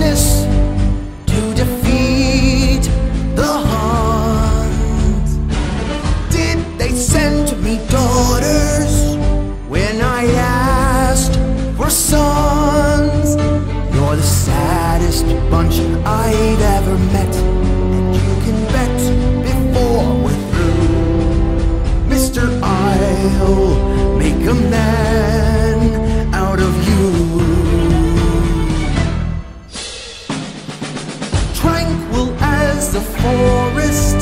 weakness to defeat the Huns? Did they send me daughters when I asked for some? As the forest,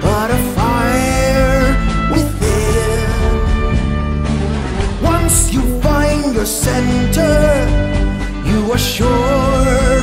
but a fire within. Once you find your center, you are sure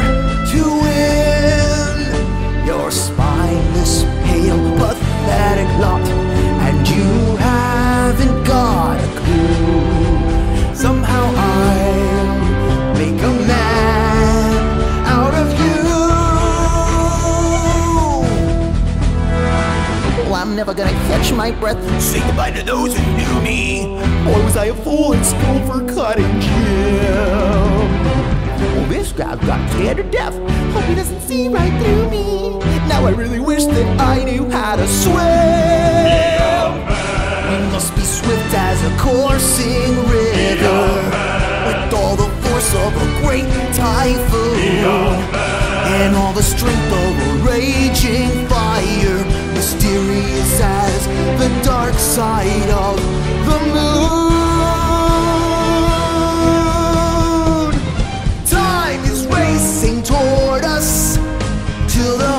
never gonna catch my breath. Say goodbye to those who knew me. Boy, was I a fool in school for cutting gym. Well, this guy's got scared to death. Hope he doesn't see right through me. Now I really wish that I knew how to swim. We must be swift as a coursing river, with all the force of a great typhoon, and all the strength of a raging fire, mysterious as the dark side of the moon. Time is racing toward us till the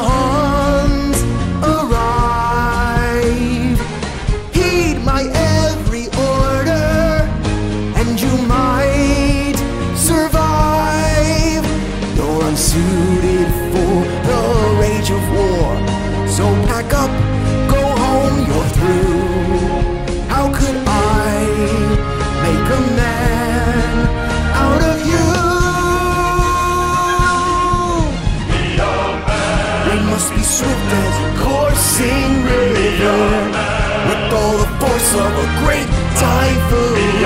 coursing river, with all the force of a great typhoon,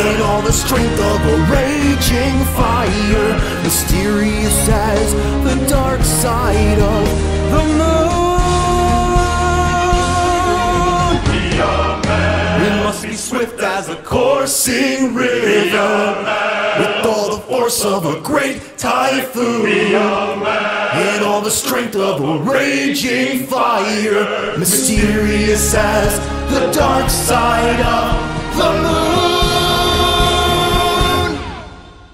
and all the strength of a raging fire, mysterious as the dark side of the moon. We must be swift as a coursing river, with all the force of a great typhoon, the strength of a raging fire, mysterious as the dark side.